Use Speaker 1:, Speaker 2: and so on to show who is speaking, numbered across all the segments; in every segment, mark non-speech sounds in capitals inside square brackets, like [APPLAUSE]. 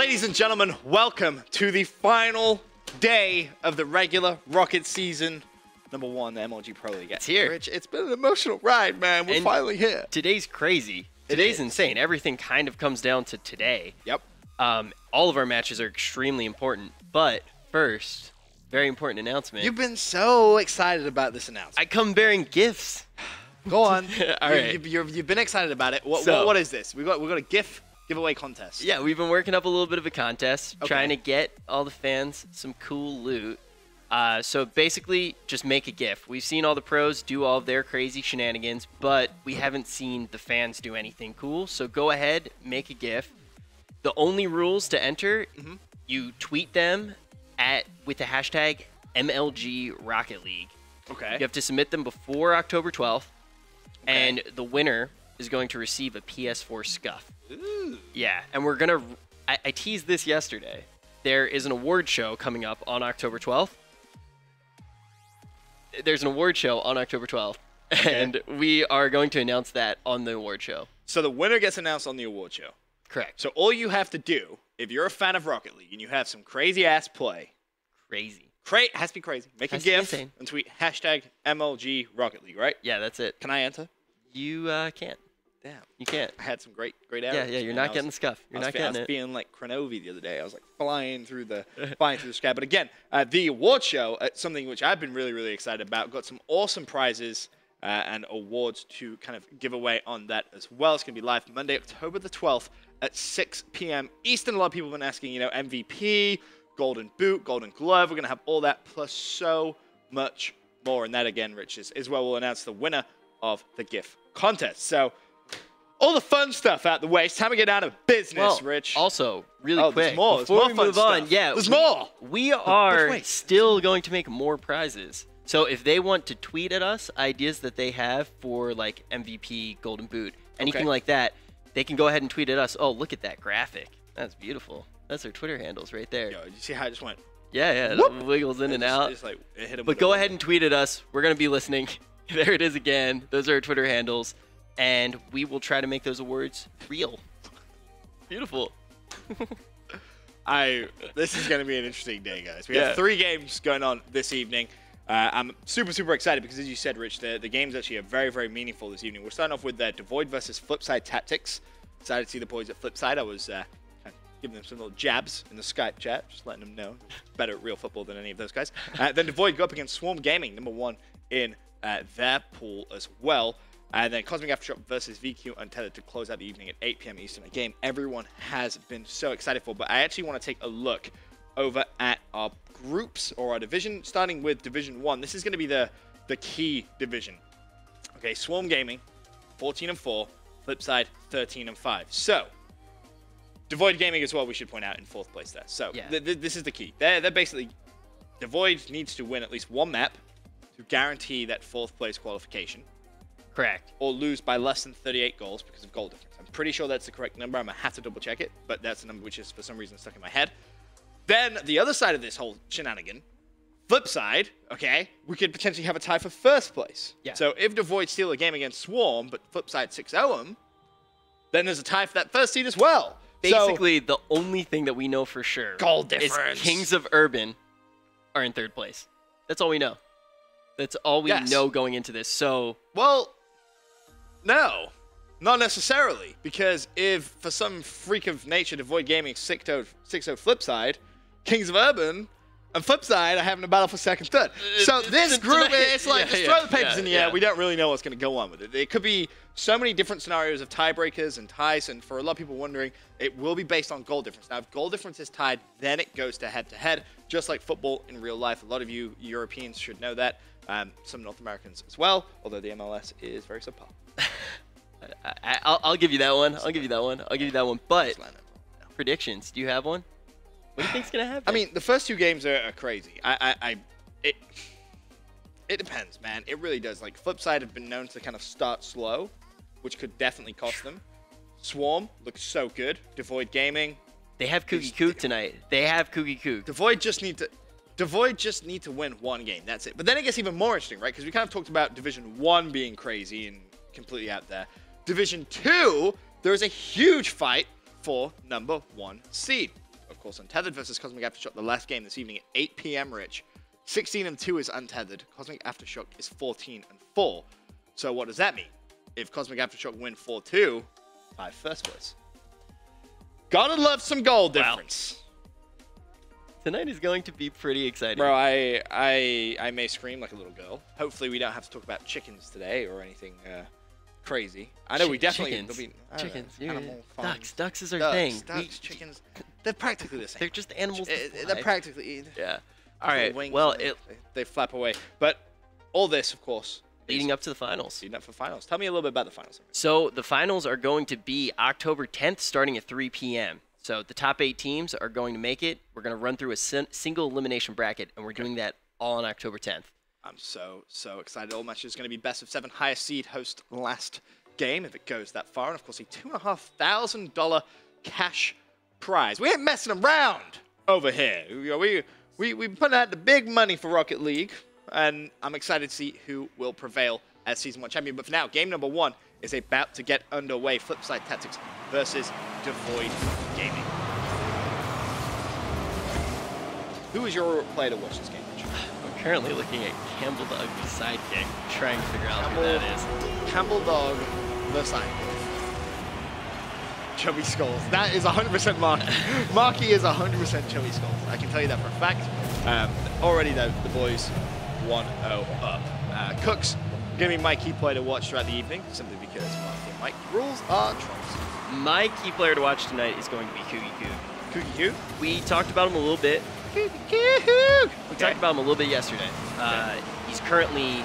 Speaker 1: Ladies and gentlemen, welcome to the final day of the regular Rocket season. Number one, the MLG Pro League.
Speaker 2: It's here.
Speaker 1: Rich, it's been an emotional ride, man. We're
Speaker 2: And-
Speaker 1: finally here.
Speaker 2: Today's crazy. Today's
Speaker 1: is.
Speaker 2: insane. Everything kind of comes down to today.
Speaker 1: Yep.
Speaker 2: Um, all of our matches are extremely important. But first, very important announcement.
Speaker 1: You've been so excited about this announcement.
Speaker 2: I come bearing gifts.
Speaker 1: Go on. [LAUGHS]
Speaker 2: All
Speaker 1: You-
Speaker 2: right.
Speaker 1: You've, you're- you've been excited about it. What,
Speaker 2: So-
Speaker 1: what, what is this? We got we got a GIF giveaway contest.
Speaker 2: Yeah, we've been working up a little bit of a contest,
Speaker 1: Okay.
Speaker 2: trying to get all the fans some cool loot. Uh, so basically, just make a GIF. We've seen all the pros do all of their crazy shenanigans, but we haven't seen the fans do anything cool. So go ahead, make a GIF. The only rules to enter,
Speaker 1: Mm-hmm.
Speaker 2: you tweet them at with the hashtag MLG Rocket League.
Speaker 1: Okay.
Speaker 2: You have to submit them before October 12th, and the winner is going to receive a PS4 scuff.
Speaker 1: Ooh.
Speaker 2: Yeah, and we're gonna. I, I teased this yesterday. There is an award show coming up on October 12th. There's an award show on October 12th, and we are going to announce that on the award show.
Speaker 1: So the winner gets announced on the award show.
Speaker 2: Correct.
Speaker 1: So all you have to do, if you're a fan of Rocket League and you have some crazy ass play,
Speaker 2: Crazy.
Speaker 1: cra- has to be crazy. Make
Speaker 2: Has
Speaker 1: a GIF and tweet hashtag MLG Rocket League, right?
Speaker 2: Yeah, that's it.
Speaker 1: Can I enter?
Speaker 2: You uh, can't.
Speaker 1: Damn.
Speaker 2: You can't.
Speaker 1: I had some great, great
Speaker 2: Yeah,
Speaker 1: arrows.
Speaker 2: yeah. You're
Speaker 1: man.
Speaker 2: not
Speaker 1: was-
Speaker 2: getting scuff. You're not
Speaker 1: fe- I was
Speaker 2: getting it.
Speaker 1: feeling like Kronovi the other day. I was like flying through the [LAUGHS] flying through the sky. But again, uh, the award show, uh, something which I've been really really excited about. Got some awesome prizes uh, and awards to kind of give away on that as well. It's gonna be live Monday, October the 12th at 6 p.m. Eastern. A lot of people have been asking, you know, MVP, Golden Boot, Golden Glove. We're gonna have all that plus so much more. And that again, Rich, is, is where we'll announce the winner of the GIF contest. So. All the fun stuff out the way. It's time to get down to business,
Speaker 2: Well,
Speaker 1: Rich.
Speaker 2: also, really
Speaker 1: Oh,
Speaker 2: quick,
Speaker 1: there's more. There's
Speaker 2: before
Speaker 1: more
Speaker 2: we move on, yeah,
Speaker 1: There's
Speaker 2: we,
Speaker 1: more.
Speaker 2: We are still going to make more prizes. So if they want to tweet at us ideas that they have for like MVP, Golden Boot, anything
Speaker 1: Okay.
Speaker 2: like that, they can go ahead and tweet at us. Oh, look at that graphic. That's beautiful. That's their Twitter handles right there.
Speaker 1: Yo, did you see how I just went?
Speaker 2: Yeah, yeah,
Speaker 1: Whoop.
Speaker 2: it wiggles in
Speaker 1: It
Speaker 2: and
Speaker 1: just-
Speaker 2: out.
Speaker 1: It's like it hit him
Speaker 2: But go ahead and tweet at us. We're going to be listening. [LAUGHS] there it is again. Those are our Twitter handles. And we will try to make those awards real. Beautiful. [LAUGHS]
Speaker 1: I. This is going to be an interesting day, guys. We
Speaker 2: Yeah.
Speaker 1: have three games going on this evening. Uh, I'm super, super excited because, as you said, Rich, the, the games actually are very, very meaningful this evening. We're starting off with uh, Devoid versus Flipside Tactics. Excited to see the boys at Flipside. I was uh, giving them some little jabs in the Skype chat, just letting them know better at real football than any of those guys. [LAUGHS] Uh, then Devoid go up against Swarm Gaming, number one in uh, their pool as well. And then Cosmic Aftershock versus VQ Untethered to close out the evening at 8 p.m. Eastern. A game everyone has been so excited for. But I actually want to take a look over at our groups or our division, starting with Division 1. This is going to be the, the key division. Okay, Swarm Gaming, 14 and 4. Flipside, 13 and 5. So, Devoid Gaming as well, we should point out, in fourth place there. So,
Speaker 2: Yeah.
Speaker 1: th- th- this is the key. They're, they're basically. Devoid needs to win at least one map to guarantee that fourth place qualification
Speaker 2: Correct.
Speaker 1: or lose by less than 38 goals because of goal difference. I'm pretty sure that's the correct number. I'm going to have to double check it, but that's the number which is for some reason stuck in my head. Then the other side of this whole shenanigan, flip side, okay, we could potentially have a tie for first place.
Speaker 2: Yeah.
Speaker 1: So if Devoid steal a game against Swarm, but flip side 6 0 them, then there's a tie for that first seed as well. So-
Speaker 2: Basically, the only thing that we know for sure
Speaker 1: Goal
Speaker 2: is
Speaker 1: difference.
Speaker 2: Kings of Urban are in third place. That's all we know. That's all we
Speaker 1: Yes.
Speaker 2: know going into this. So
Speaker 1: Well, no, not necessarily. Because if for some freak of nature, Devoid Gaming 6 0 flip side, Kings of Urban and flip side are having a battle for second, third. So
Speaker 2: it's-
Speaker 1: this group, it's like
Speaker 2: yeah,
Speaker 1: just
Speaker 2: yeah,
Speaker 1: throw the papers
Speaker 2: yeah,
Speaker 1: in the air.
Speaker 2: yeah.
Speaker 1: We don't really know what's going to go on with it. It could be so many different scenarios of tiebreakers and ties. And for a lot of people wondering, it will be based on goal difference. Now, if goal difference is tied, then it goes to head to head, just like football in real life. A lot of you Europeans should know that. Um, some North Americans as well, although the MLS is very subpar.
Speaker 2: I, [LAUGHS] I, I'll, I'll give you that one. I'll give you that one. I'll give you that one. But
Speaker 1: Just letting it know.
Speaker 2: predictions. Do you have one? What do you think's gonna happen?
Speaker 1: I mean, the first two games are, are crazy. I, I, I, it, it depends, man. It really does. Like Flipside have been known to kind of start slow, which could definitely cost them. Swarm looks so good. Devoid Gaming.
Speaker 2: they have Kooky Kook tonight. They have Kooky Kook.
Speaker 1: Devoid just need to. Devoid just need to win one game. That's it. But then it gets even more interesting, right? Because we kind of talked about Division One being crazy and completely out there. Division Two, there is a huge fight for number one seed. of course, Untethered versus Cosmic Aftershock, the last game this evening at 8 p.m. Rich. 16 and 2 is Untethered. Cosmic Aftershock is 14 and 4. So what does that mean? If Cosmic Aftershock win 4-2, five first place. Gotta love some goal
Speaker 2: Wow. Tonight is going to be pretty exciting.
Speaker 1: Bro, I, I I may scream like a little girl. Hopefully, we don't have to talk about chickens today or anything uh, crazy. I know we definitely
Speaker 2: chickens.
Speaker 1: be know,
Speaker 2: chickens.
Speaker 1: animal
Speaker 2: Ducks. Ducks is our
Speaker 1: ducks,
Speaker 2: thing.
Speaker 1: Ducks,
Speaker 2: We-
Speaker 1: chickens. They're practically the same.
Speaker 2: They're just animals. That
Speaker 1: they're practically.
Speaker 2: Yeah. All right. Well,
Speaker 1: they,
Speaker 2: it,
Speaker 1: they, they flap away. But all this, of course,
Speaker 2: leading up to the finals.
Speaker 1: leading up for finals. Tell me a little bit about the finals.
Speaker 2: So the finals are going to be October 10th, starting at 3 p.m. So the top eight teams are going to make it. We're going to run through a sin- single elimination bracket, and we're doing that all on October 10th.
Speaker 1: I'm so so excited. All matches are going to be best of seven. Highest seed host last game if it goes that far, and of course a two and a half thousand dollar cash prize. We ain't messing around over here. We we we putting out the big money for Rocket League, and I'm excited to see who will prevail as season one champion. But for now, game number one is about to get underway. Flipside Tactics versus Devoid Gaming. Who is your player to watch this game? Richard? [SIGHS]
Speaker 2: I'm currently looking at Campbell Dog the Sidekick, trying to figure out
Speaker 1: Campbell-
Speaker 2: who that is.
Speaker 1: Campbell Dog, the sidekick. Chubby Skulls. That is 100% Marky. [LAUGHS] Marky is 100% Chubby Skulls. I can tell you that for a fact. Um, already, though, the boys 1 0 up. Uh, Cooks going to be my key player to watch throughout the evening, simply because Mike rules are trumps.
Speaker 2: My key player to watch tonight is going to be Kugi Koo.
Speaker 1: Cookie Hugh.
Speaker 2: We talked about him a little bit.
Speaker 1: Hugh.
Speaker 2: We talked about him a little bit yesterday. Uh, he's currently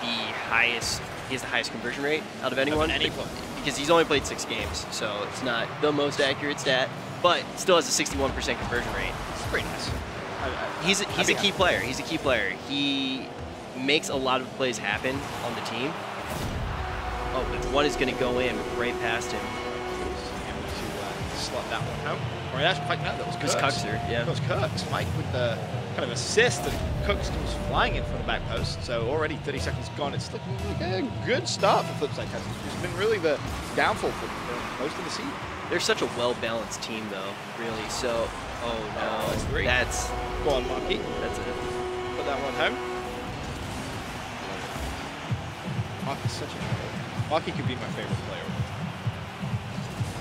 Speaker 2: the highest. He has the highest conversion rate out of anyone.
Speaker 1: any
Speaker 2: but- because he's only played six games, so it's not the most accurate stat, but still has a 61% conversion rate.
Speaker 1: It's pretty nice. I, I,
Speaker 2: He's a, he's a key
Speaker 1: happy.
Speaker 2: player. He's a key player. He makes a lot of plays happen on the team. Oh, but one is going to go in right past him.
Speaker 1: Able to uh, slot that one home. Or that's quite no, that was
Speaker 2: was
Speaker 1: Cooks.
Speaker 2: Kuxir, yeah.
Speaker 1: That was Cooks. Mike with the kind of assist and Cooks comes flying in from the back post. So already 30 seconds gone. It's looking like a good start for Flipside Tactics. It's been really the downfall for most of the season.
Speaker 2: They're such a well-balanced team, though, really. So, oh no,
Speaker 1: Oh, that's
Speaker 2: that's
Speaker 1: Go on, Marky.
Speaker 2: that's it.
Speaker 1: Put that one home. Marky's such a Marky could be my favorite player.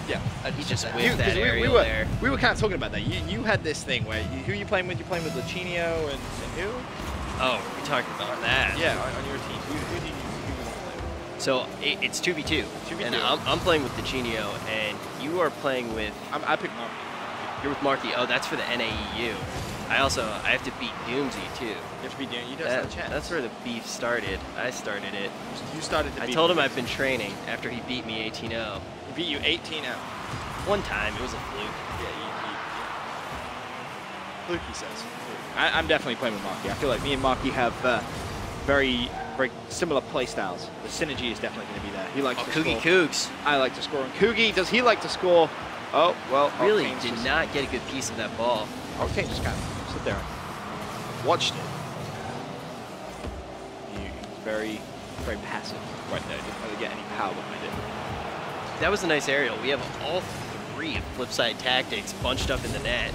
Speaker 1: Yeah, I'd
Speaker 2: He just
Speaker 1: say You-
Speaker 2: that
Speaker 1: we, we were,
Speaker 2: there.
Speaker 1: We were kind of talking about that. You, you had this thing where you, who you playing with? You're playing with Lachinio and, and who?
Speaker 2: Oh, we talked about that.
Speaker 1: Yeah, on, on your team. Who, who do you who do you play with?
Speaker 2: So it, it's 2v2.
Speaker 1: 2v2.
Speaker 2: And I'm, I'm playing with DeGenio, and you are playing with.
Speaker 1: I'm, I picked Marky.
Speaker 2: You're with Marky. Oh, that's for the NAEU. I also I have to beat Doomsee too.
Speaker 1: You have to beat doing. You don't
Speaker 2: That-
Speaker 1: chance.
Speaker 2: that's where the beef started. I started it.
Speaker 1: you started. To
Speaker 2: I told him. I've been training after he beat me 18-0.
Speaker 1: He beat you 18 out.
Speaker 2: One time, it was a fluke.
Speaker 1: Yeah, you, you, yeah. Luke, he says. I, I'm definitely playing with Marky. I feel like me and Marky have uh, very, very similar play styles. The synergy is definitely going to be there. He likes
Speaker 2: Oh,
Speaker 1: to
Speaker 2: Coogie
Speaker 1: score.
Speaker 2: Cougs
Speaker 1: I like to score. And Coogie, does he like to score? Oh, well,
Speaker 2: really
Speaker 1: Octane's
Speaker 2: did not get a good piece of that ball.
Speaker 1: Octane just kind of sit there and watched it. He, he very, very passive right there. Didn't really get any power behind it.
Speaker 2: That was a nice aerial. We have all three Flipside Tactics bunched up in the net.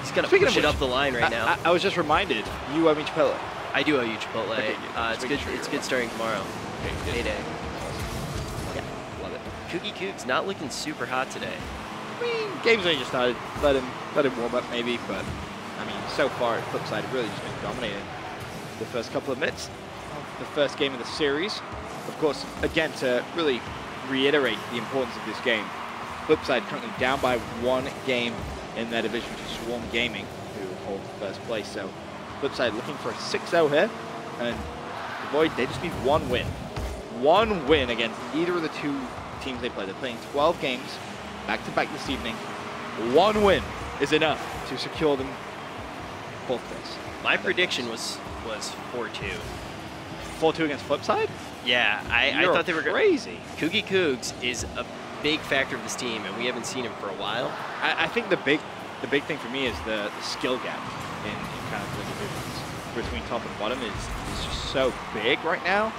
Speaker 2: He's gonna
Speaker 1: Speaking
Speaker 2: push it up the line right
Speaker 1: I,
Speaker 2: now.
Speaker 1: I, I was just reminded, you owe me Chipotle.
Speaker 2: I do owe you Chipotle.
Speaker 1: Okay,
Speaker 2: uh, it's good.
Speaker 1: sure
Speaker 2: it's good starting tomorrow.
Speaker 1: Okay, good.
Speaker 2: Payday.
Speaker 1: Yeah, love it.
Speaker 2: Cookie Coog's not looking super hot today.
Speaker 1: I mean, game's only just started. Let him let him warm up maybe, but I mean, so far at Flipside really just been dominating the first couple of minutes of the first game of the series. Of course, again to really reiterate the importance of this game, Flipside currently down by one game in their division to Swarm Gaming, who hold first place. So Flipside looking for a 6-0 here, and Devoid they just need one win, one win against either of the two teams they play. They're playing 12 games back to back this evening. One win is enough to secure them fourth place.
Speaker 2: My prediction was was 4-2.
Speaker 1: 4-2 against Flipside?
Speaker 2: Yeah, I, I thought they were
Speaker 1: crazy.
Speaker 2: Coogie Cougs is a big factor of this team, and we haven't seen him for a while.
Speaker 1: I, I think the big the big thing for me is the, the skill gap in, in kind of the divisions between top and bottom is, is just so big right now.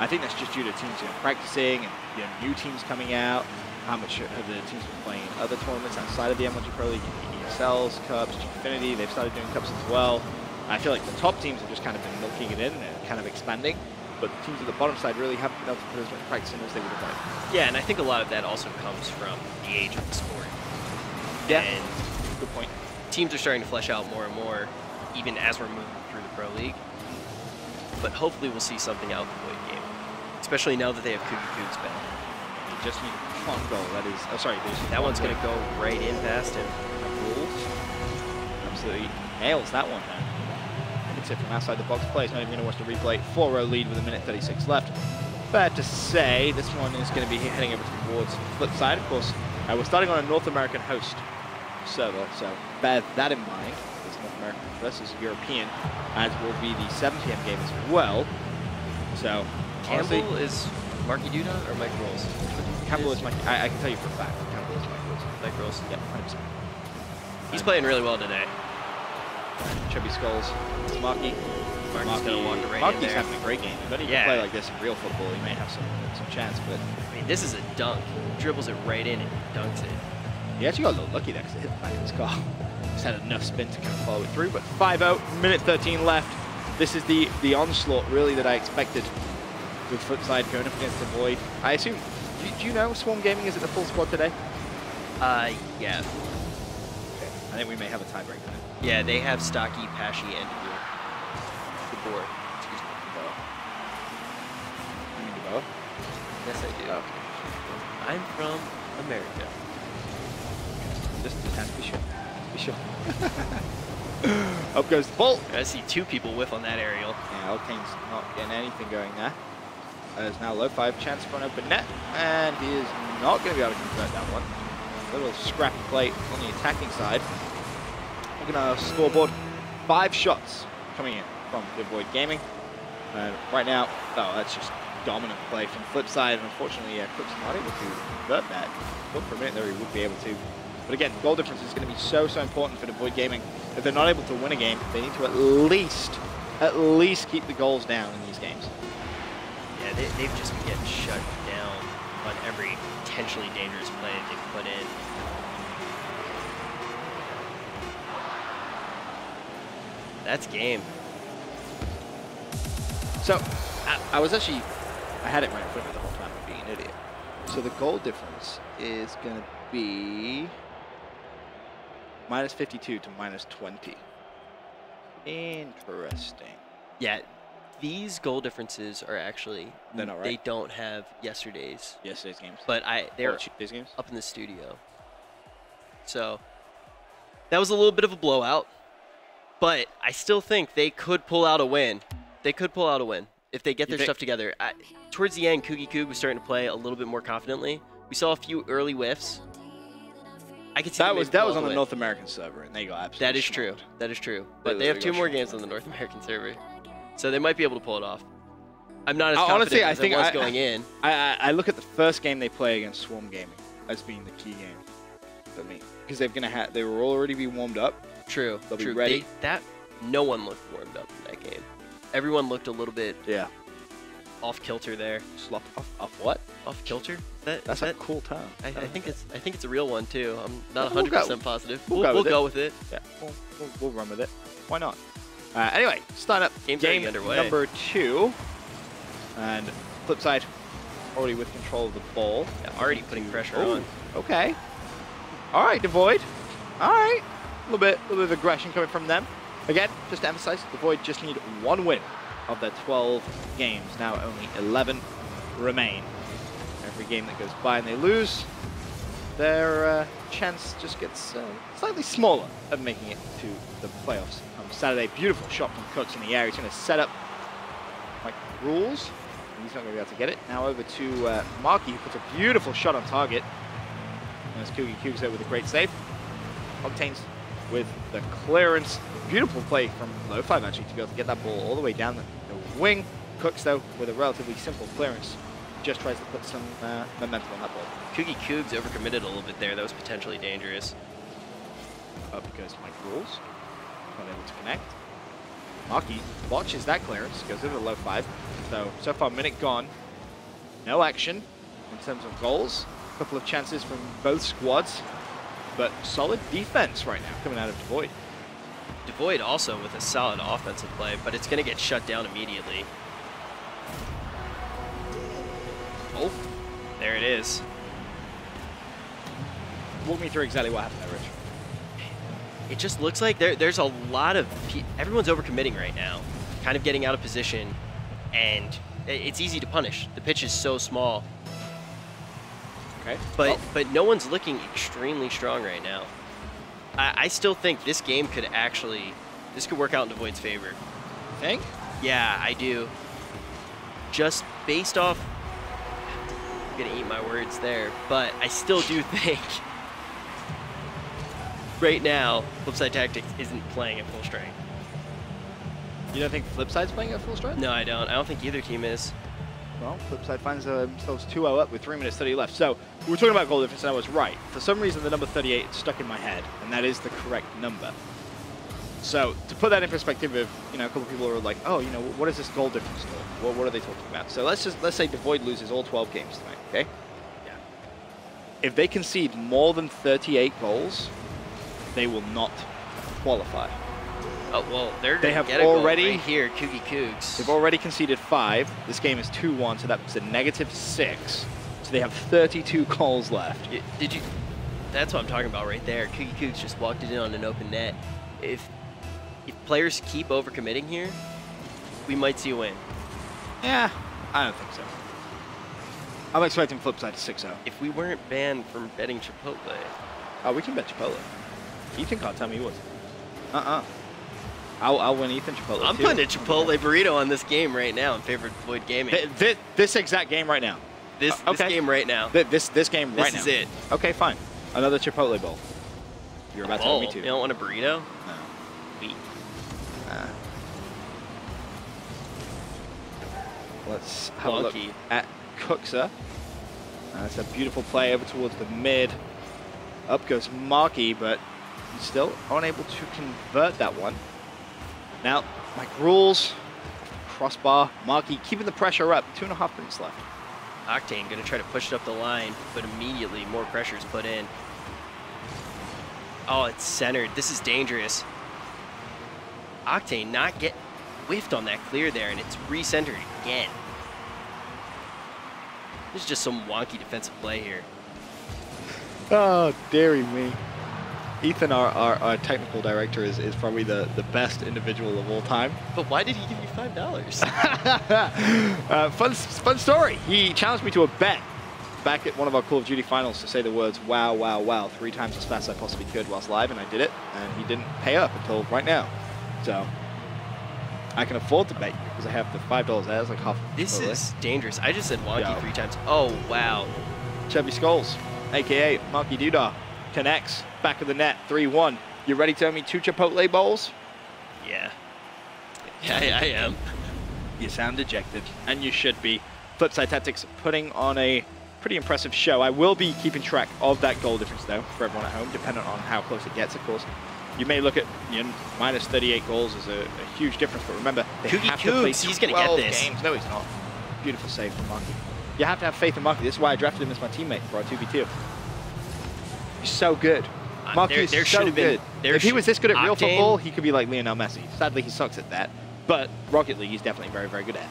Speaker 1: I think that's just due to teams you know, practicing and you know, new teams coming out. How much have the teams been playing in other tournaments outside of the MLG Pro League? ESLs, Cups, Infinity, they've started doing Cups as well. I feel like the top teams have just kind of been milking it in and kind of expanding, but the teams at the bottom side really haven't been able to put as much practice in as they would have liked.
Speaker 2: Yeah, and I think a lot of that also comes from the age of the sport.
Speaker 1: Yeah.
Speaker 2: And
Speaker 1: Good point.
Speaker 2: teams are starting to flesh out more and more, even as we're moving through the Pro League. But hopefully we'll see something out of the game, especially now that they have Kugi Cougs back.
Speaker 1: They just need one goal. That is, oh sorry,
Speaker 2: That one's going to go right in past him.
Speaker 1: rules. Absolutely nails that one there. It from outside the box. Player's not even going to watch the replay. 4-0 lead with a minute 36 left. Fair to say, this one is going to be heading over towards flip side. Of course, uh, we're starting on a North American host server, so bear that in mind. It's North American versus European, as will be the 7 p.m. game as well. So, honestly,
Speaker 2: is Markydooda or Mike Rolls?
Speaker 1: Campbell is my. I, I can tell you for a fact, Campbell is my
Speaker 2: Mike Rolls.
Speaker 1: Yeah, 100%.
Speaker 2: He's playing really well today.
Speaker 1: Chubby Skulls. It's Marky.
Speaker 2: Marky's going to walk right
Speaker 1: Marky's
Speaker 2: in there.
Speaker 1: having a great game. If he
Speaker 2: Yeah.
Speaker 1: can play like this in real football, he may have some some chance. But
Speaker 2: I mean, this is a dunk. Dribbles it right in and dunks it.
Speaker 1: he actually got a little lucky there because it hit the back of his car. [LAUGHS] Just had enough spin to kind of follow it through. But 5-0, minute 13 left. This is the the onslaught really that I expected with Flipside going up against Devoid. I assume. Do, do you know Swarm Gaming is at the full squad today?
Speaker 2: Uh, yeah.
Speaker 1: Okay. I think we may have a tiebreaker then.
Speaker 2: Yeah, they have Stocky, Pashy, and DeBoer. DeBoer. Excuse me.
Speaker 1: You mean Deboa?
Speaker 2: Yes, I do.
Speaker 1: Oh, okay.
Speaker 2: I'm from America.
Speaker 1: Just, just have to be sure. Be sure. Up goes the ball.
Speaker 2: I see two people whiff on that aerial.
Speaker 1: Yeah, Octane's not getting anything going there. There's now low five chance for an open net, and he is not going to be able to convert that one. A little scrappy play on the attacking side. Looking at our scoreboard, five shots coming in from Devoid Gaming. And right now, oh, that's just dominant play from flip side. And unfortunately, uh, yeah, Cook's not able to convert that. Thought for a minute there he would be able to. But again, goal difference is going to be so, so important for Devoid Gaming. If they're not able to win a game, they need to at least, at least keep the goals down in these games.
Speaker 2: They, they've just been getting shut down on every potentially dangerous play that they've put in. That's game.
Speaker 1: So, I, I was actually, I had it right in front of me the whole time, I'm being an idiot. So the goal difference is going to be minus 52 to minus 20. Interesting.
Speaker 2: Yeah, these goal differences are actually
Speaker 1: They're not
Speaker 2: they don't have yesterday's,
Speaker 1: Yesterday's games.
Speaker 2: but I they're
Speaker 1: Tuesday's games.
Speaker 2: up in the studio. So that was a little bit of a blowout, but I still think they could pull out a win. They could pull out a win if they get
Speaker 1: You
Speaker 2: their stuff together. I, towards the end, Kugi Koog was starting to play a little bit more confidently. We saw a few early whiffs. I could see
Speaker 1: That was that was on
Speaker 2: the win.
Speaker 1: North American server, and they got absolutely.
Speaker 2: That is true. That is true. But they have two more games on the North American server, so they might be able to pull it off. I'm not as
Speaker 1: Uh,
Speaker 2: confident
Speaker 1: honestly, I
Speaker 2: as
Speaker 1: think
Speaker 2: I was
Speaker 1: I-
Speaker 2: going in. [LAUGHS]
Speaker 1: I, I I look at the first game they play against Swarm Gaming as being the key game for me because they're gonna have they will already be warmed up.
Speaker 2: True.
Speaker 1: They'll be
Speaker 2: true.
Speaker 1: ready.
Speaker 2: They, that no one looked warmed up in that game. Everyone looked a little bit
Speaker 1: Yeah.
Speaker 2: off kilter there.
Speaker 1: Slop off, off what?
Speaker 2: Off kilter? That,
Speaker 1: That's
Speaker 2: is
Speaker 1: a
Speaker 2: that,
Speaker 1: cool term.
Speaker 2: I, I think it's I think it's a real one too. I'm not
Speaker 1: We'll
Speaker 2: 100
Speaker 1: go-
Speaker 2: percent positive.
Speaker 1: we'll
Speaker 2: We'll,
Speaker 1: go
Speaker 2: we'll
Speaker 1: with it.
Speaker 2: go with it.
Speaker 1: Yeah, we'll, we'll, we'll run with it. Why not? Uh, anyway, start up
Speaker 2: Game's
Speaker 1: game
Speaker 2: underway.
Speaker 1: number two. And flip side, already with control of the ball.
Speaker 2: Yeah, already putting pressure
Speaker 1: Ooh,
Speaker 2: on.
Speaker 1: Okay. All right, Devoid. All right. A little bit, a little bit of aggression coming from them. Again, just to emphasize, Devoid just need one win of their 12 games. Now only 11 remain. Every game that goes by and they lose, their uh, chance just gets uh, slightly smaller of making it to the playoffs on Saturday. Beautiful shot from Cooks in the air. He's going to set up like rules. He's not going to be able to get it. Now over to uh, Marky, who puts a beautiful shot on target. As Kugi Kugs there with a great save. Octanes with the clearance. Beautiful play from low five actually to be able to get that ball all the way down the, the wing. Cooks though with a relatively simple clearance. Just tries to put some uh, momentum on that ball.
Speaker 2: Kugi Cougs overcommitted a little bit there. That was potentially dangerous.
Speaker 1: Up goes Mike Rules. Not able to connect. Marky watches that clearance, goes into the low five. So, so far, minute gone. No action in terms of goals. A couple of chances from both squads, but solid defense right now coming out of Devoid.
Speaker 2: Devoid also with a solid offensive play, but it's going to get shut down immediately.
Speaker 1: Oh,
Speaker 2: There it is.
Speaker 1: walk me through exactly what happened there, Rich.
Speaker 2: It just looks like there, there's a lot of pe- everyone's overcommitting right now, kind of getting out of position, and it's easy to punish. The pitch is so small,
Speaker 1: Okay.
Speaker 2: but
Speaker 1: Well,
Speaker 2: but no one's looking extremely strong right now. I, I still think this game could actually this could work out in Devoid's favor.
Speaker 1: think?
Speaker 2: Yeah, I do. Just based off, I'm gonna eat my words there, but I still do [LAUGHS] think right now Flipside Tactics isn't playing at full strength.
Speaker 1: You don't think Flipside's playing at full strength?
Speaker 2: No, I don't. I don't think either team is.
Speaker 1: Well, Flipside finds themselves 2-0 up with 3 minutes 30 left. So, we were talking about goal difference and I was right. For some reason, the number 38 stuck in my head, and that is the correct number. So, to put that in perspective, if, you know, a couple of people are like, oh, you know, what is this goal difference for? What, what are they talking about? So, let's just, let's say Devoid loses all 12 games tonight, okay?
Speaker 2: Yeah.
Speaker 1: If they concede more than 38 goals, they will not qualify.
Speaker 2: Oh well, they're
Speaker 1: They have
Speaker 2: goal
Speaker 1: already-
Speaker 2: right here, Kooky Kooks.
Speaker 1: They've already conceded five. This game is 2-1, so that's a negative six. So they have 32 goals left.
Speaker 2: Did you? That's what I'm talking about right there. Kooky Kooks just walked it in on an open net. If if players keep overcommitting here, we might see a win.
Speaker 1: Yeah, I don't think so. I'm expecting Flipside to 6-0.
Speaker 2: If we weren't banned from betting Chipotle,
Speaker 1: Oh, we can bet Chipotle. Ethan can't tell me yours. Uh-uh. I'll, I'll win Ethan Chipotle
Speaker 2: I'm
Speaker 1: too.
Speaker 2: putting a Chipotle burrito on this game right now in favor of Void Gaming.
Speaker 1: Th- thi- this exact game right now.
Speaker 2: This
Speaker 1: uh,
Speaker 2: this game right now.
Speaker 1: Th- this this game
Speaker 2: This
Speaker 1: right now.
Speaker 2: is it.
Speaker 1: Okay, fine. Another Chipotle bowl. You're about to tell me
Speaker 2: Oh,
Speaker 1: to.
Speaker 2: you don't want a burrito?
Speaker 1: No.
Speaker 2: Sweet.
Speaker 1: Let's have a look at. Uh, That's a beautiful play over towards the mid. Up goes Marky, but still unable to convert that one. Now, Mike rules. Crossbar. Marky keeping the pressure up. Two and a half minutes left.
Speaker 2: Octane gonna try to push it up the line, but immediately more pressure is put in. Oh, it's centered. This is dangerous. Octane not get whiffed on that clear there, and it's recentered again. This is just some wonky defensive play here.
Speaker 1: Oh, dearie me. Ethan, our, our, our technical director, is, is probably the, the best individual of all time.
Speaker 2: But why did he give you five dollars? [LAUGHS]
Speaker 1: uh, fun, fun story. He challenged me to a bet back at one of our Call of Duty finals to say the words "wow, wow, wow" three times as fast as I possibly could whilst live, and I did it. And he didn't pay up until right now. So I can afford to bet you because I have the five dollars. That's like half.
Speaker 2: this
Speaker 1: totally.
Speaker 2: is dangerous. I just said wonky
Speaker 1: Yo.
Speaker 2: three times. Oh wow.
Speaker 1: Chubby Skulls, aka Markydooda, connects back of the net, three-one. You ready to me two Chipotle bowls?
Speaker 2: Yeah. Yeah, I, I am.
Speaker 1: You sound dejected, and you should be. Flipside Tactics putting on a pretty impressive show. I will be keeping track of that goal difference, though, for everyone at home, depending on how close it gets, of course. You may look at you know, minus 38 goals as a, a huge difference, but remember, they
Speaker 2: Kooky
Speaker 1: have to play
Speaker 2: he's gonna get
Speaker 1: 12
Speaker 2: this.
Speaker 1: games. No, he's not. Beautiful save from Monkey. You have to have faith in Monkey. This is why I drafted him as my teammate for our 2v2. He's so good.
Speaker 2: Uh,
Speaker 1: Marky
Speaker 2: there-
Speaker 1: is so
Speaker 2: been-
Speaker 1: good. if he was this good at real
Speaker 2: Octane-
Speaker 1: football, he could be like Lionel Messi. Sadly, he sucks at that. But Rocket League, he's definitely very, very good at.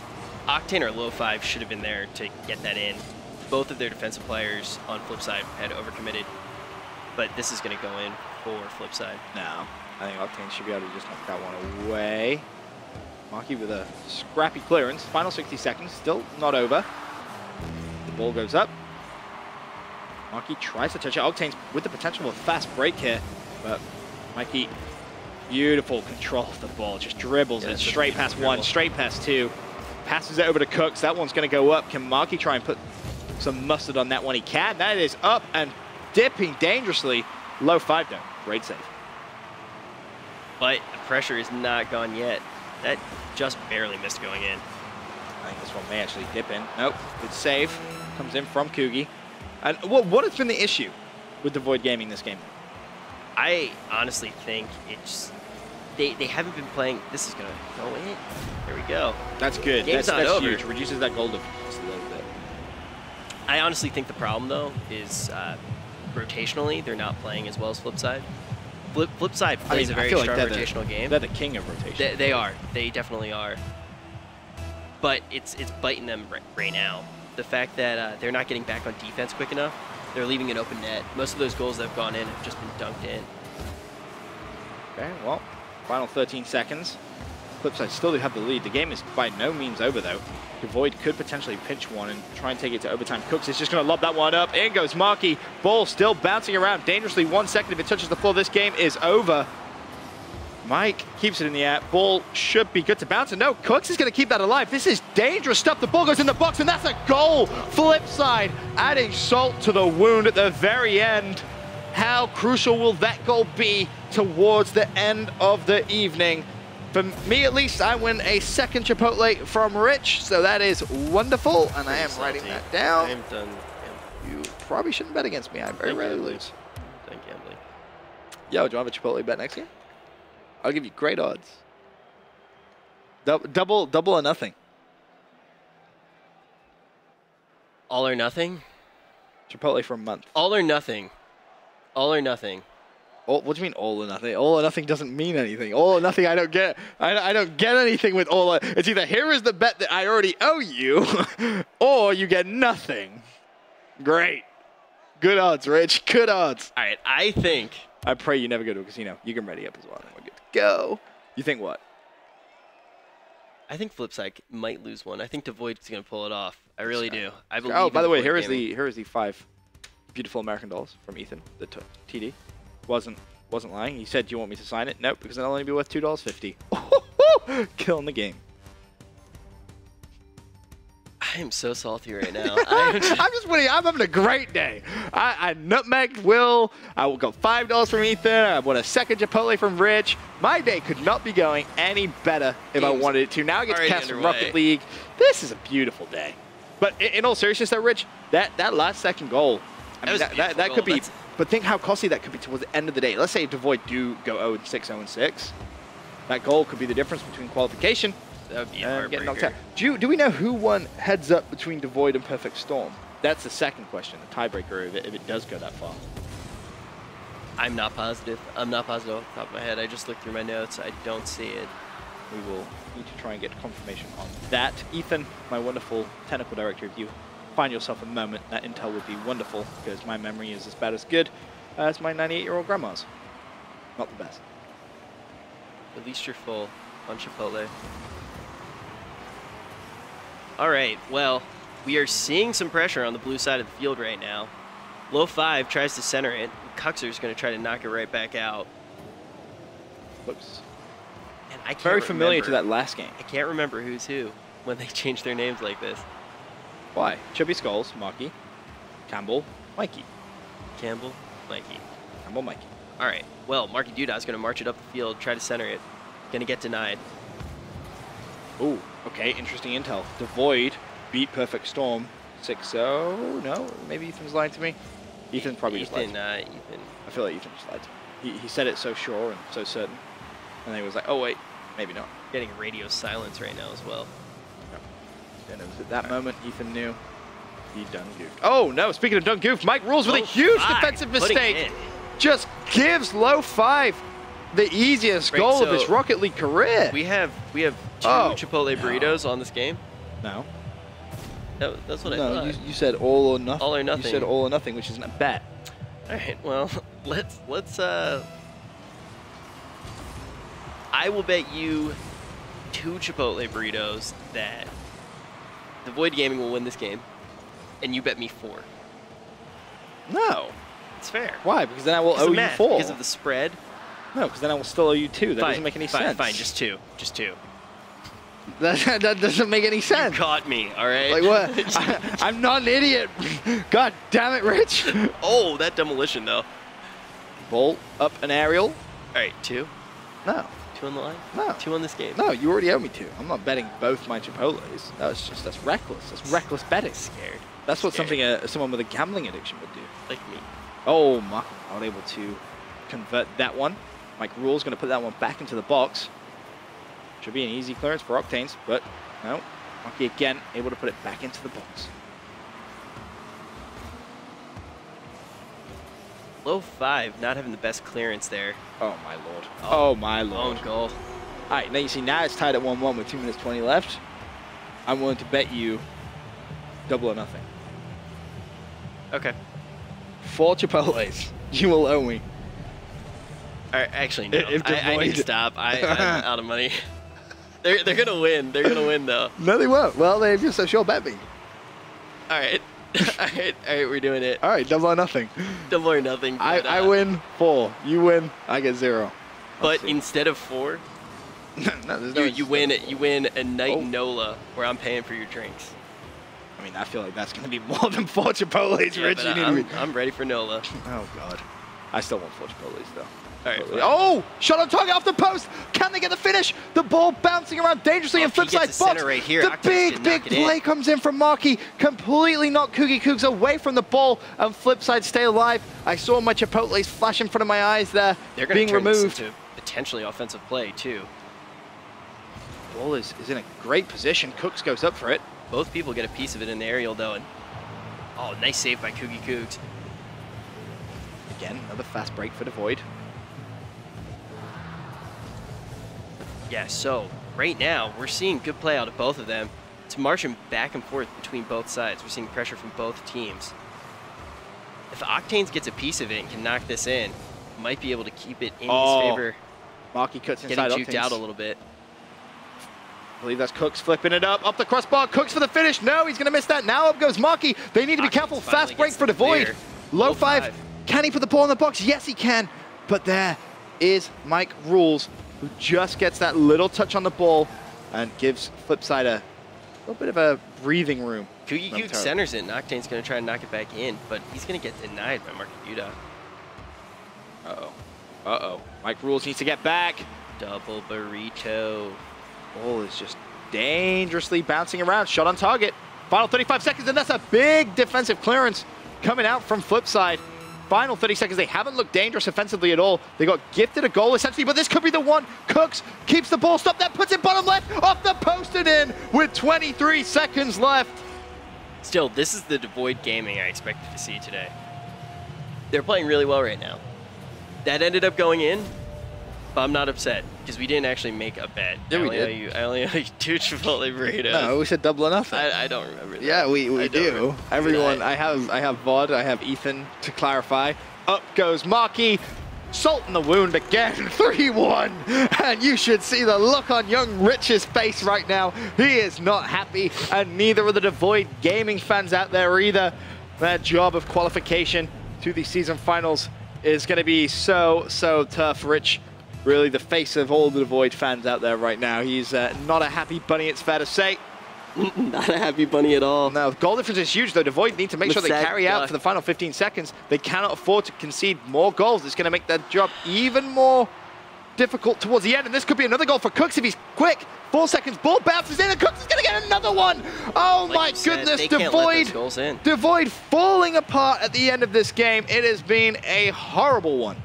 Speaker 2: Octane or Low Five should have been there to get that in. Both of their defensive players on flip side had overcommitted, but this is going to go in for Flipside.
Speaker 1: No, I think Octane should be able to just knock that one away. Marky with a scrappy clearance. Final 60 seconds, still not over. The ball goes up. Marky tries to touch it. Octane's with the potential of a fast break here, but Mikey, beautiful control of the ball. Just dribbles
Speaker 2: Yeah,
Speaker 1: it straight past
Speaker 2: beautiful
Speaker 1: one, straight past two. Passes it over to Cooks. That one's going to go up. Can Marky try and put some mustard on that one? He can. That is up and dipping dangerously. Low five though. Great save.
Speaker 2: But the pressure is not gone yet. That just barely missed going in.
Speaker 1: I think this one may actually dip in. Nope. Good save. Comes in from Kugi. And what, what has been the issue with Devoid Gaming this game?
Speaker 2: I honestly think it's they, they haven't been playing. This is going to go in. There we go.
Speaker 1: That's good.
Speaker 2: Game's
Speaker 1: that's
Speaker 2: not
Speaker 1: that's
Speaker 2: over.
Speaker 1: huge. Reduces that goal difference a little bit.
Speaker 2: I honestly think the problem, though, is uh, rotationally, they're not playing as well as Flipside. Flip, Flipside
Speaker 1: I
Speaker 2: plays
Speaker 1: mean,
Speaker 2: a
Speaker 1: I
Speaker 2: very
Speaker 1: feel like
Speaker 2: strong
Speaker 1: the-
Speaker 2: rotational game.
Speaker 1: They're the king of rotation.
Speaker 2: They, they are. They definitely are. But it's it's biting them right, right now. The fact that uh, they're not getting back on defense quick enough, they're leaving an open net. Most of those goals that have gone in have just been dunked in.
Speaker 1: Okay, well, final 13 seconds. Flipside still do have the lead. The game is by no means over, though. Devoid could potentially pinch one and try and take it to overtime. Cooks is just going to lob that one up. In goes Markey. Ball still bouncing around dangerously. One second. If it touches the floor, this game is over. Mike keeps it in the air. Ball should be good to bounce. No, Cooks is going to keep that alive. This is dangerous stuff. The ball goes in the box, and that's a goal. Flipside adding salt to the wound at the very end. How crucial will that goal be towards the end of the evening? For me, at least, I win a second Chipotle from Rich, so that is wonderful, and I am writing that down.
Speaker 2: I'm done.
Speaker 1: You probably shouldn't bet against me. I very
Speaker 2: Thank
Speaker 1: rarely
Speaker 2: you.
Speaker 1: lose.
Speaker 2: Done gambling.
Speaker 1: Yo, do you want a Chipotle bet next year? I'll give you great odds. Dou- Double, double or nothing.
Speaker 2: All or nothing.
Speaker 1: Chipotle for a month.
Speaker 2: All or nothing. All or nothing.
Speaker 1: All, what do you mean all or nothing? All or nothing doesn't mean anything. All or nothing, I don't get. I, I don't get anything with all. Or, it's either here is the bet that I already owe you, [LAUGHS] or you get nothing. Great. Good odds, Rich. Good odds.
Speaker 2: All right. I think
Speaker 1: I pray you never go to a casino. You can ready up as well. We're good to go. You think what?
Speaker 2: I think Flipside might lose one. I think Devoid's going to pull it off. I really do. I oh, believe.
Speaker 1: Oh, by the way,
Speaker 2: Devoid
Speaker 1: here is
Speaker 2: Gaming.
Speaker 1: the here is the five beautiful American dolls from Ethan, the t- TD. Wasn't wasn't lying. He said, "Do you want me to sign it?" Nope, because it'll only be worth two dollars fifty. [LAUGHS] Killing the game.
Speaker 2: I am so salty right now. [LAUGHS] [LAUGHS] I'm
Speaker 1: I'm
Speaker 2: just-
Speaker 1: just winning. I'm having a great day. I, I nutmegged Will. I will go five dollars from Ethan. I won a second Chipotle from Rich. My day could not be going any better if I wanted it to. Now I get to cast
Speaker 2: underway.
Speaker 1: Rocket League. This is a beautiful day. But in, in all seriousness, though, Rich, that that last second goal. I
Speaker 2: That
Speaker 1: mean, that, that, that could be.
Speaker 2: That's-
Speaker 1: But think how costly that could be towards the end of the day. Let's say Devoid do go 0-6, 0-6. That goal could be the difference between qualification
Speaker 2: uh, be
Speaker 1: and getting knocked out. Do, you, do we know who won heads up between Devoid and Perfect Storm? That's the second question, the tiebreaker, if it, if it does go that far.
Speaker 2: I'm not positive. I'm not positive off the top of my head. I just looked through my notes. I don't see it.
Speaker 1: We will need to try and get confirmation on that. Ethan, my wonderful technical director, if you find yourself a moment, that intel would be wonderful because my memory is as bad as good as my 98-year-old grandma's. Not the best.
Speaker 2: At least you're full on Chipotle. All right. Well, we are seeing some pressure on the blue side of the field right now. Low five tries to center it. Kuxir's going to try to knock it right back out.
Speaker 1: Whoops.
Speaker 2: And I can't
Speaker 1: Very familiar to that last game.
Speaker 2: I can't remember who's who when they [LAUGHS] change their names like this.
Speaker 1: Why? Chubby Skulls, Marky, Campbell, Mikey.
Speaker 2: Campbell, Mikey.
Speaker 1: Campbell, Mikey.
Speaker 2: All right. Well, Markydooda's going to march it up the field, try to center it. Going to get denied.
Speaker 1: Ooh, okay, interesting intel. Devoid beat Perfect Storm 6-0. No, maybe Ethan's lying to me. Ethan probably just lied
Speaker 2: Ethan, uh, Ethan.
Speaker 1: I feel like Ethan just lied. He, he said it so sure and so certain. And then he was like, oh wait, maybe not.
Speaker 2: Getting radio silence right now as well.
Speaker 1: And it was at that moment Ethan knew he done goofed. Oh no, speaking of done goof, Mike Rules with a huge
Speaker 2: five,
Speaker 1: defensive mistake. Just gives low five the easiest goal of his Rocket League career.
Speaker 2: We have we have two
Speaker 1: Oh,
Speaker 2: Chipotle
Speaker 1: no.
Speaker 2: burritos on this game.
Speaker 1: no.
Speaker 2: That, that's what I
Speaker 1: No,
Speaker 2: thought.
Speaker 1: you, you said all or nothing.
Speaker 2: All or nothing.
Speaker 1: You said all or nothing, which isn't a bet.
Speaker 2: All right. Well, [LAUGHS] let's let's. uh I will bet you two Chipotle burritos that Devoid Gaming will win this game, and you bet me four.
Speaker 1: No.
Speaker 2: It's fair.
Speaker 1: Why? Because then I will owe you
Speaker 2: math,
Speaker 1: four.
Speaker 2: Because of the spread.
Speaker 1: No, because then I will still owe you two. That
Speaker 2: fine,
Speaker 1: doesn't make any
Speaker 2: fine,
Speaker 1: sense.
Speaker 2: Fine, just two. Just two.
Speaker 1: that, that doesn't make any sense.
Speaker 2: You caught me. All right.
Speaker 1: Like what? [LAUGHS] I, am not an idiot. God damn it, Rich.
Speaker 2: oh, that demolition though.
Speaker 1: Bolt up an aerial.
Speaker 2: All right, two.
Speaker 1: No,
Speaker 2: Two on the line.
Speaker 1: No.
Speaker 2: Two on this game.
Speaker 1: no, you already owe me two. I'm not betting both my Chipotles. That was just that's reckless. That's reckless betting.
Speaker 2: Scared.
Speaker 1: That's what
Speaker 2: Scared.
Speaker 1: something uh, someone with a gambling addiction would do.
Speaker 2: Like me.
Speaker 1: Oh, my! I was able to convert that one. Mike Rule's going to put that one back into the box. Should be an easy clearance for Octanes, but no. Monkey again able to put it back into the box.
Speaker 2: Low five, not having the best clearance there.
Speaker 1: Oh my lord. Oh, oh, my lord.
Speaker 2: Own goal.
Speaker 1: All right, now you see now it's tied at 1-1 with 2 minutes 20 left. I'm willing to bet you double or nothing.
Speaker 2: Okay.
Speaker 1: Four Chipotles. [LAUGHS] You will owe me.
Speaker 2: All right, actually, no.
Speaker 1: If
Speaker 2: I, I need to stop. I, [LAUGHS] I'm out of money. They're, they're gonna win. They're gonna win though.
Speaker 1: No, they won't. Well, they've just so sure bet me.
Speaker 2: All right, all right, all right. We're doing it.
Speaker 1: All right, double or nothing.
Speaker 2: Double or nothing.
Speaker 1: I,
Speaker 2: but,
Speaker 1: I
Speaker 2: uh,
Speaker 1: win four. You win. I get zero.
Speaker 2: But
Speaker 1: see.
Speaker 2: instead of four, [LAUGHS]
Speaker 1: no, there's no
Speaker 2: you, you win you win a night
Speaker 1: Oh.
Speaker 2: Nola where I'm paying for your drinks.
Speaker 1: I mean, I feel like that's going to be [LAUGHS] more than four Chipotles,
Speaker 2: Yeah,
Speaker 1: Rich. You need to
Speaker 2: I'm,
Speaker 1: be-
Speaker 2: I'm ready for Nola. [LAUGHS]
Speaker 1: Oh, God. I still want four Chipotles, though.
Speaker 2: Right.
Speaker 1: Oh, shot on target off the post. Can they get the finish? The ball bouncing around dangerously
Speaker 2: Oh,
Speaker 1: in flip side
Speaker 2: the
Speaker 1: box.
Speaker 2: right here,
Speaker 1: the big, big
Speaker 2: it in.
Speaker 1: play comes in from Marky. Completely knocked Coogie Cougs away from the ball and flip side stay alive. I saw my Chipotles flash in front of my eyes there,
Speaker 2: They're
Speaker 1: being
Speaker 2: turn this
Speaker 1: removed.
Speaker 2: into potentially offensive play too.
Speaker 1: Ball is, is in a great position. Cooks goes up for it.
Speaker 2: Both people get a piece of it in the aerial though, and oh, nice save by Coogie Cougs.
Speaker 1: Again, another fast break for Devoid.
Speaker 2: Yeah, so right now we're seeing good play out of both of them. It's marching back and forth between both sides. We're seeing pressure from both teams. If Octanes gets a piece of it and can knock this in, might be able to keep it in
Speaker 1: Oh,
Speaker 2: his favor,
Speaker 1: Marky cuts inside
Speaker 2: getting juked
Speaker 1: Octanes.
Speaker 2: out a little bit.
Speaker 1: I believe that's Cooks flipping it up, up the crossbar. Cooks for the finish. No, he's going to miss that. Now up goes Marky. They need to be
Speaker 2: Hawkins
Speaker 1: careful. Fast break for Devoid. Low,
Speaker 2: Low
Speaker 1: five.
Speaker 2: five.
Speaker 1: Can he put the ball in the box? Yes, he can. But there is Mike Rules, who just gets that little touch on the ball and gives Flipside a little bit of a breathing room.
Speaker 2: Coogie Coog centers it, and Octane's going to try and knock it back in, but he's going to get denied by Mark Buda.
Speaker 1: Uh-oh. Uh-oh. Mike Rules needs to get back.
Speaker 2: Double burrito.
Speaker 1: Ball is just dangerously bouncing around. Shot on target. Final 35 seconds, and that's a big defensive clearance coming out from Flipside. Final 30 seconds. They haven't looked dangerous offensively at all. They got gifted a goal essentially, but this could be the one. Cooks keeps the ball, stop that, puts it bottom left, off the post and in with 23 seconds left.
Speaker 2: Still, this is the Devoid gaming I expected to see today. They're playing really well right now. That ended up going in, but I'm not upset because we didn't actually make a bet.
Speaker 1: Yeah,
Speaker 2: I
Speaker 1: we did.
Speaker 2: You, I only owe you [LAUGHS] two Chipotle burritos.
Speaker 1: No, we said double or nothing.
Speaker 2: I, I don't remember that.
Speaker 1: Yeah, we, we
Speaker 2: I
Speaker 1: do. Everyone,
Speaker 2: I-
Speaker 1: I have I have Vod, I have Ethan to clarify. Up goes Marky. Salt in the wound again, [LAUGHS] 3-1. And you should see the look on young Rich's face right now. He is not happy, and neither are the Devoid gaming fans out there either. Their job of qualification to the season finals is going to be so, so tough. Rich, really the face of all the Devoid fans out there right now. He's uh, not a happy bunny, it's fair to say. [LAUGHS]
Speaker 2: not a happy bunny at all.
Speaker 1: Now, goal difference is huge, though. Devoid need to make sure they carry out for the final 15 seconds. They cannot afford to concede more goals. It's going to make their job even more difficult towards the end. And this could be another goal for Cooks if he's quick. Four seconds, ball bounces in, and Cooks is going to get another one. Oh
Speaker 2: Like
Speaker 1: my
Speaker 2: said,
Speaker 1: goodness,
Speaker 2: they can't let those
Speaker 1: Devoid. Devoid falling apart at the end of this game. It has been a horrible one.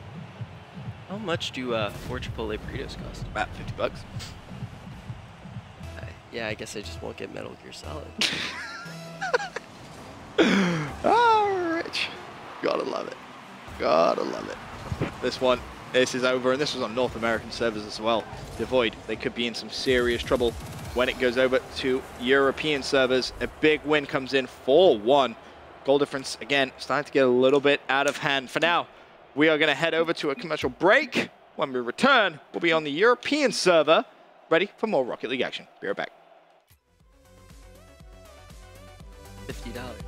Speaker 2: How much do uh, four Chipotle burritos cost?
Speaker 1: About 50 bucks.
Speaker 2: Yeah, I guess I just won't get Metal Gear Solid.
Speaker 1: Oh, [LAUGHS] [LAUGHS] Rich. Gotta love it. Gotta love it. This one, this is over, and this was on North American servers as well. Devoid, they could be in some serious trouble when it goes over to European servers. A big win comes in 4-1. Goal difference, again, starting to get a little bit out of hand. For now, we are going to head over to a commercial break. When we return, we'll be on the European server, ready for more Rocket League action. Be right back.
Speaker 2: Fifty dollars.